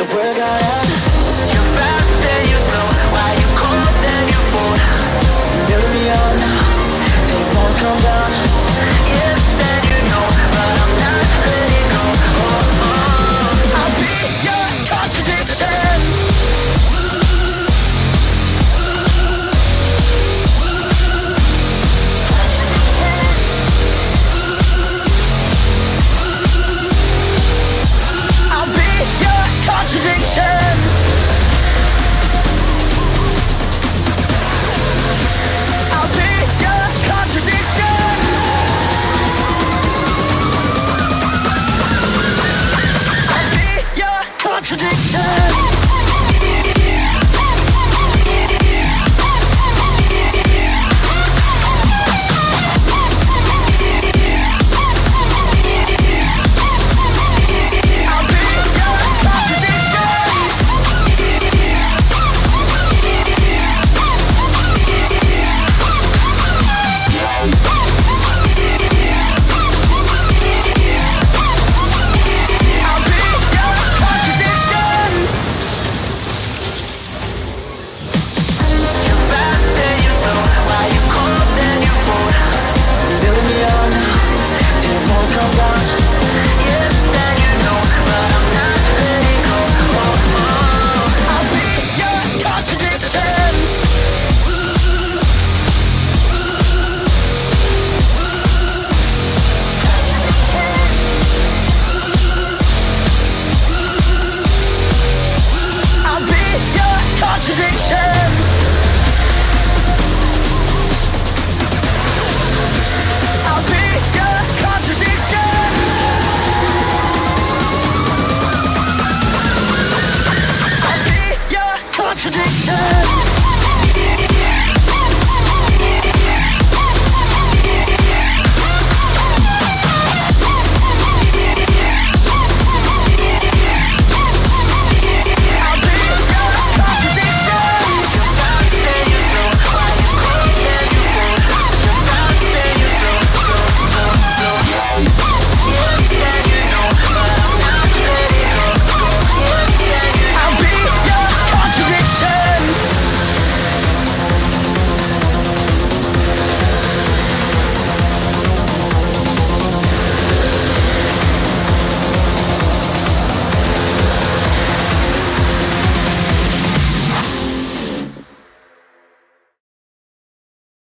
the world got out. You're fast and you're slow. Why you call? contradiction can